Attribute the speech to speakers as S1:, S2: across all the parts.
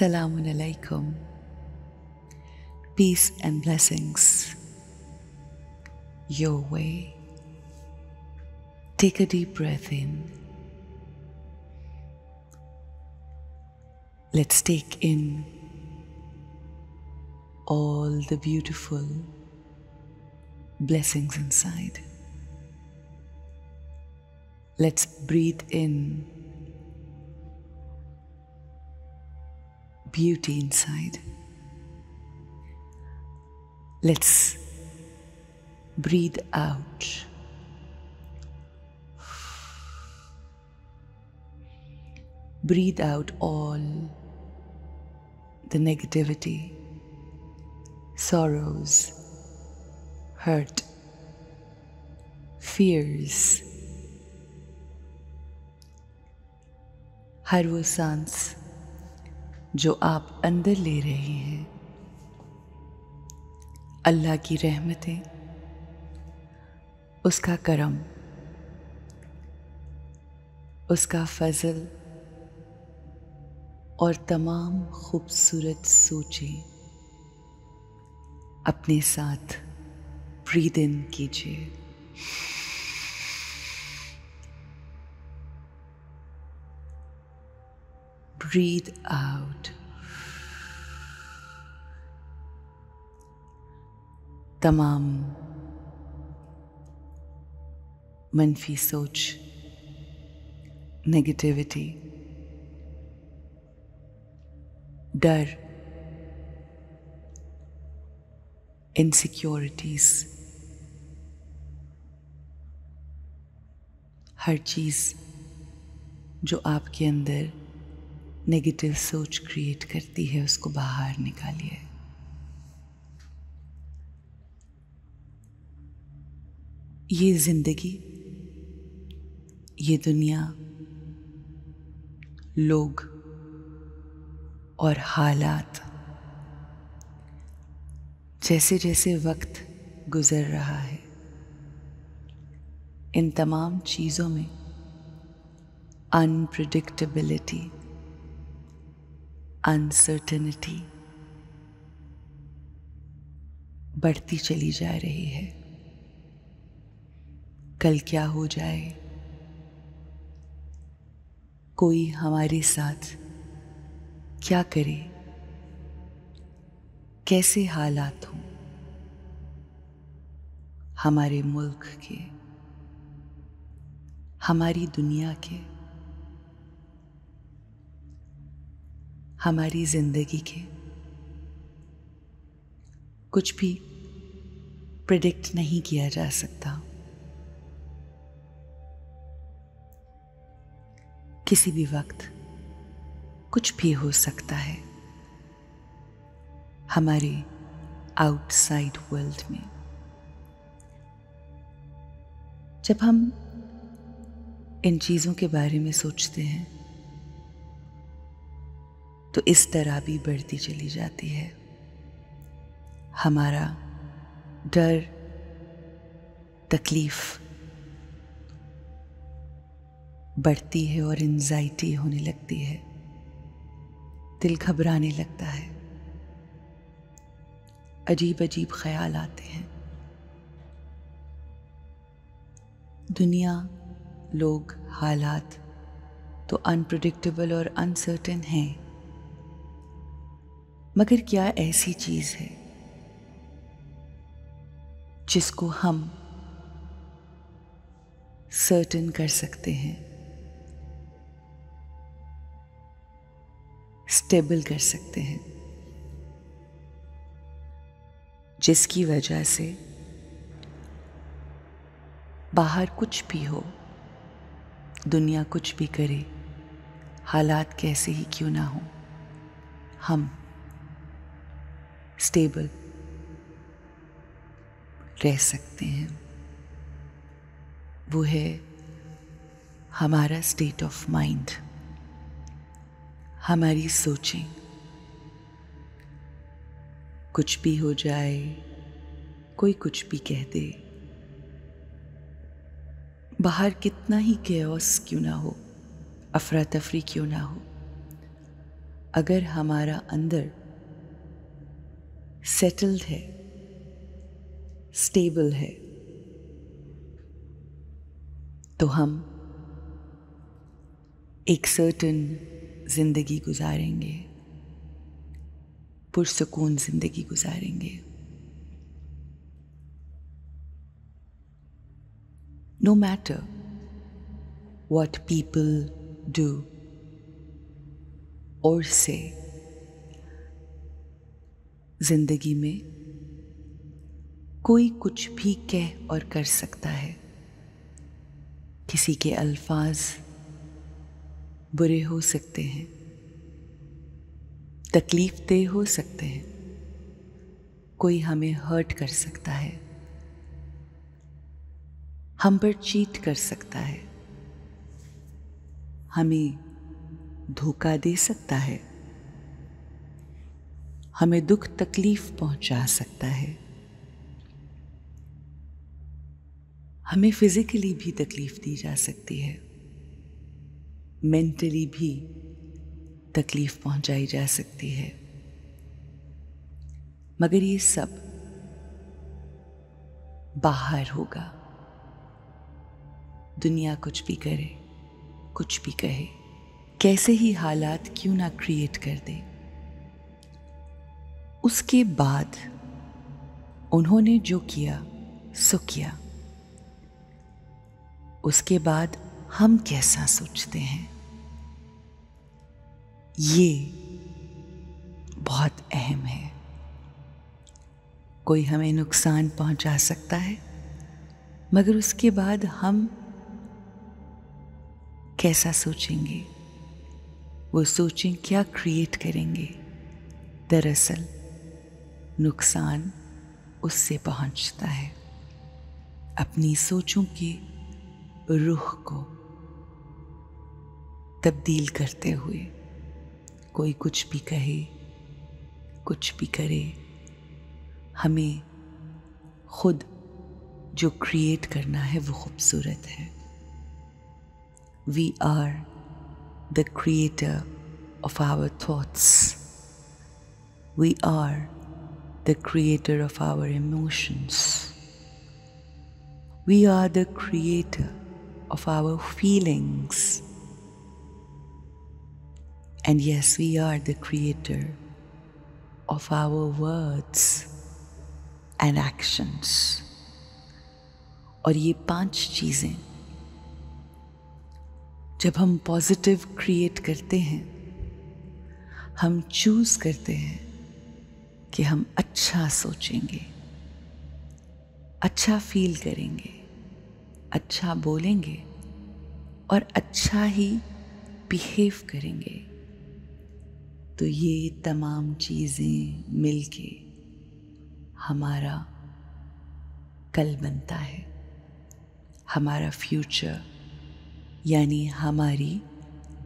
S1: Salamun alaikum. Peace and blessings your way. Take a deep breath in. Let's take in all the beautiful blessings inside. Let's breathe in beauty inside. Let's breathe out. Breathe out all the negativity, sorrows, hurt, fears. Harvo Sans जो आप अंदर ले रहे हैं। अल्लाह की रहमतें, उसका करम, उसका फजल और तमाम खूबसूरत सोचें अपने साथ ब्रीद इन कीजिए। ब्रीद आउट तमाम मनफी सोच नेगेटिविटी डर इनसिक्योरिटीज हर चीज़ जो आपके अंदर नेगेटिव सोच क्रिएट करती है, उसको बाहर निकालिए। ये ज़िंदगी, ये दुनिया, लोग और हालात जैसे जैसे वक्त गुजर रहा है, इन तमाम चीज़ों में अनप्रडिक्टेबिलिटी अनसर्टनिटी बढ़ती चली जा रही है। कल क्या हो जाए? कोई हमारे साथ क्या करे? कैसे हालात हों? हमारे मुल्क के, हमारी दुनिया के हमारी ज़िंदगी के कुछ भी प्रिडिक्ट नहीं किया जा सकता। किसी भी वक्त कुछ भी हो सकता है हमारे आउटसाइड वर्ल्ड में। जब हम इन चीज़ों के बारे में सोचते हैं तो इस तरह भी बढ़ती चली जाती है। हमारा डर, तकलीफ़ बढ़ती है और एंजाइटी होने लगती है। दिल घबराने लगता है। अजीब अजीब ख्याल आते हैं। दुनिया, लोग, हालात तो अनप्रडिक्टेबल और अनसर्टेन हैं। मगर क्या ऐसी चीज़ है जिसको हम सर्टन कर सकते हैं? स्टेबल कर सकते हैं। जिसकी वजह से बाहर कुछ भी हो, दुनिया कुछ भी करे, हालात कैसे ही क्यों ना हो, हम स्टेबल रह सकते हैं। वो है हमारा स्टेट ऑफ़ माइंड हमारी सोचें। कुछ भी हो जाए, कोई कुछ भी कह दे। बाहर कितना ही केओस क्यों ना हो अफरा तफरी क्यों ना हो। अगर हमारा अंदर सेटल्ड है स्टेबल है तो हम एक सर्टन ज़िंदगी गुजारेंगे, पुरसकून ज़िंदगी गुजारेंगे। No matter what people do और से ज़िंदगी में कोई कुछ भी कह और कर सकता है। किसी के अल्फाज बुरे हो सकते हैं, तकलीफ़ दे हो सकते हैं, कोई हमें हर्ट कर सकता है, हम पर चीट कर सकता है, हमें धोखा दे सकता है। हमें दुख तकलीफ़ पहुँचा सकता है। हमें फिजिकली भी तकलीफ़ दी जा सकती है। मेंटली भी तकलीफ़ पहुंचाई जा सकती है। मगर ये सब बाहर होगा। दुनिया कुछ भी करे, कुछ भी कहे, कैसे ही हालात क्यों ना क्रिएट कर दे। उसके बाद उन्होंने जो किया, सो किया। उसके बाद हम कैसा सोचते हैं? ये बहुत अहम है। कोई हमें नुकसान पहुँचा सकता है? मगर उसके बाद हम कैसा सोचेंगे? वो सोचें, क्या क्रिएट करेंगे? दरअसल नुकसान उससे पहुँचता है। अपनी सोचों के रुख को तब्दील करते हुए कोई कुछ भी कहे, कुछ भी करे, हमें खुद जो क्रिएट करना है वो खूबसूरत है। We are the creator of our thoughts we are The creator of our emotions we are the creator of our feelings. And yes, we are the creator of our words and actions. और ये पांच चीज़ें जब हम positive create करते हैं हम choose करते हैं कि हम अच्छा सोचेंगे अच्छा फील करेंगे अच्छा बोलेंगे और अच्छा ही बिहेव करेंगे। तो ये तमाम चीज़ें मिलके हमारा कल बनता है। हमारा फ्यूचर यानी हमारी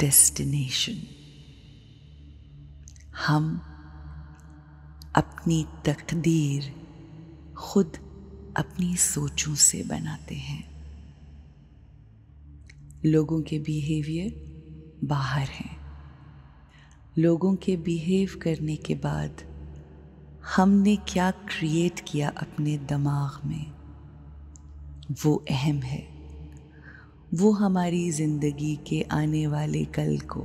S1: डेस्टिनेशन हम अपनी तकदीर खुद अपनी सोचों से बनाते हैं। लोगों के बिहेवियर बाहर हैं। लोगों के बिहेव करने के बाद हमने क्या क्रिएट किया अपने दिमाग में? वो अहम है। वो हमारी ज़िंदगी के आने वाले कल को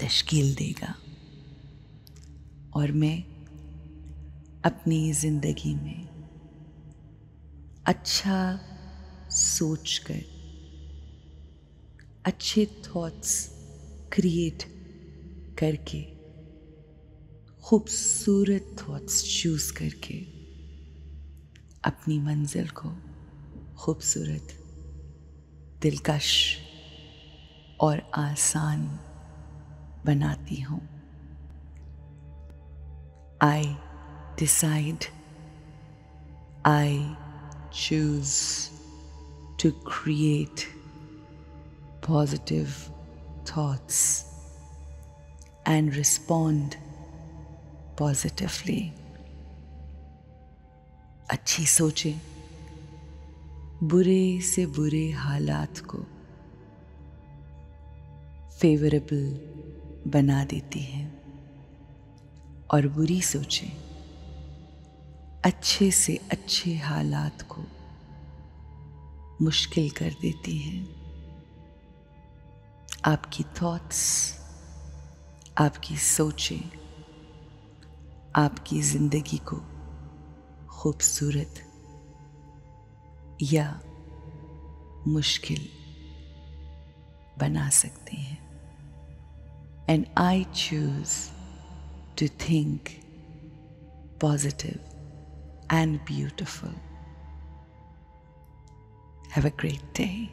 S1: तश्कील देगा। और मैं अपनी ज़िंदगी में अच्छा सोचकर, अच्छे थॉट्स क्रिएट करके, खूबसूरत थॉट्स चूज़ करके अपनी मंजिल को खूबसूरत, दिलकश और आसान बनाती हूँ। I decide I choose to create positive thoughts and respond positively. अच्छी सोचें। बुरे से बुरे हालात को फेवरेबल बना देती है और बुरी सोचें। अच्छे से अच्छे हालात को मुश्किल कर देती हैं। आपकी थॉट्स आपकी सोचें, आपकी ज़िंदगी को खूबसूरत या मुश्किल बना सकते हैं। And I choose to think positive and beautiful. Have a great day.